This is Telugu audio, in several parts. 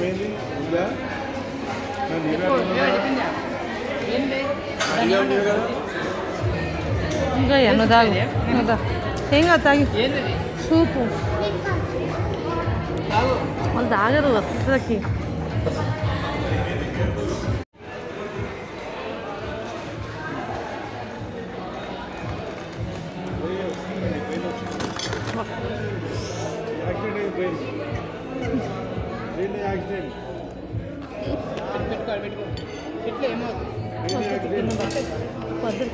ఏమైంది ఉందా మరి నీవే అంటున్నావా? నీవే అంటున్నావు కదా ఇంకా ఎన్నో తాగు నువ్వు తా. ఏం కాదు తాగి సూపు వాళ్ళు తాగరు అస్సలకి పోయి వస్తుంది, వద్దు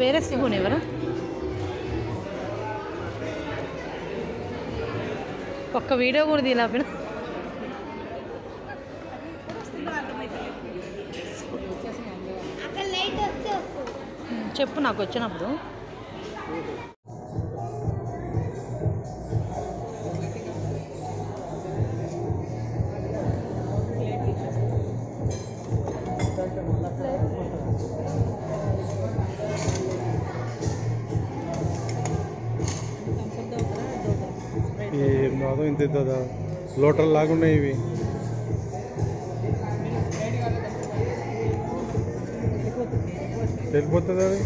వేరే స్పూన్ ఎవరు? ఒక్క వీడియో కూడా తీయలేపిన అక్కడ చెప్పు నాకు వచ్చినప్పుడు. ఏం ఇంత ఇంతదా లోటల్ లాగున్నాయి ఇవి. వెళ్ళిపోతుంది అది?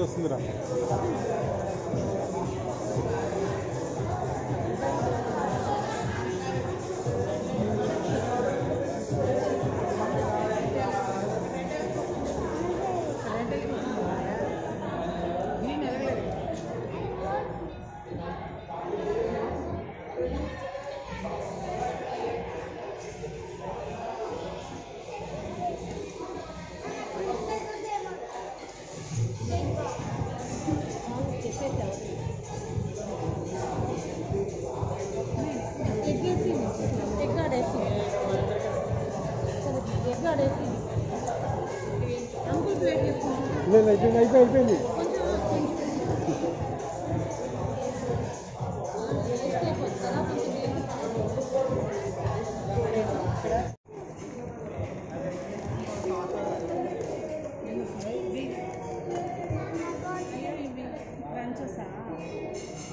그렇습니다. అయిపోయింది అయిపోయింది అయిపోయింది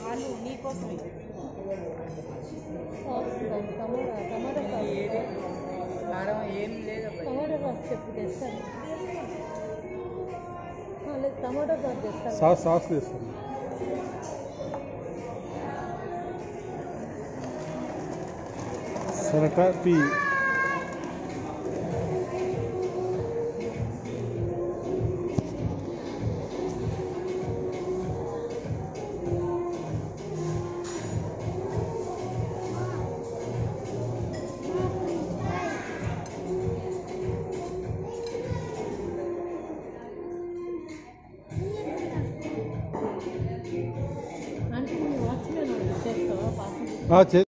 ఆలు నీకోసం మేడం ఏం లేదు టమాటో సాస్ చెప్పు తెస్తాను టమాటో సాస్ తెస్తాను సాస్ సాస్ తీస్తాను సొరక Ah,